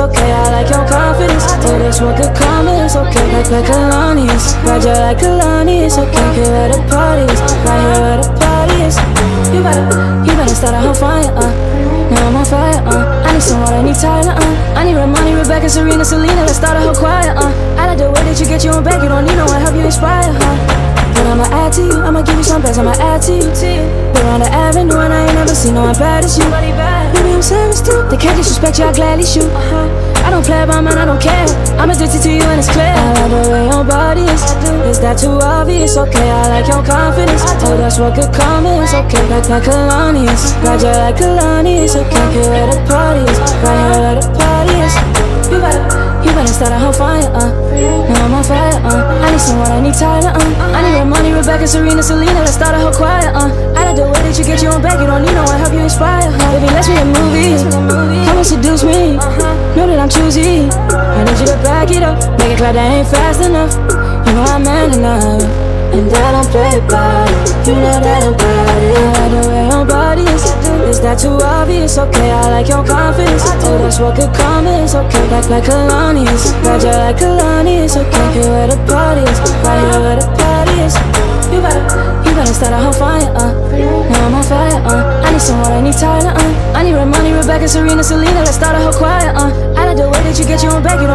okay. I like your confidence. Oh, that's what good karma is, okay. Like Kehlani's, ride you like it's okay. Here where the party is, right here where the party is. You better, you better start a whole fire, uh. Now I'm on fire, uh. I need someone, I need Tyla, uh. I need Normani, Rebecca, Serena, Selena. Let's start a whole choir, uh. I like the way that you get your own back. You don't need no one help you inspire, huh? But I'ma add to you, I'ma give you some best, I'ma add to you. We're on the avenue and I ain't never seen no one bad as you. Too. They can't disrespect you, I gladly shoot. Uh-huh. I don't play about mine, I don't care. I'm addicted to you and it's clear. I like the way your body is. Is that too obvious? Okay, I like your confidence. Oh, that's what good is. Okay, like like Kehlani is. Ride you like Kehlani is. Okay, here where the party is. Right here where the party is. You better, you better start a whole fire, uh. Now I'm on fire, uh. I need someone, I need Tyla, uh. I need Normani, Rebecca, Serena, Selena. Let's start a whole choir, uh. I like the way that you get your own back. You don't need Baby, let's a movie. Come and seduce me. Know that I'm choosy. I need you to back it up. Make it clear that ain't fast enough. You know I'm man enough. And that I'm played by You know that I'm bad like the way your body is Is that too obvious? Okay, I like your confidence Oh, that's what good karma is Okay, like like Kehlani is you like Kehlani is Okay, here where the party is Right here where the party someone, I need Tyla, uh I need Normani, Rebecca, Serena, Selena Let's start a whole choir, uh. I like the way that you get your own back You